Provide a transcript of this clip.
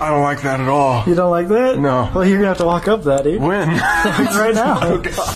I don't like that at all. You don't like that? No. Well, you're gonna have to walk up that, dude. When? right now. Oh,